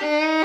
Bye.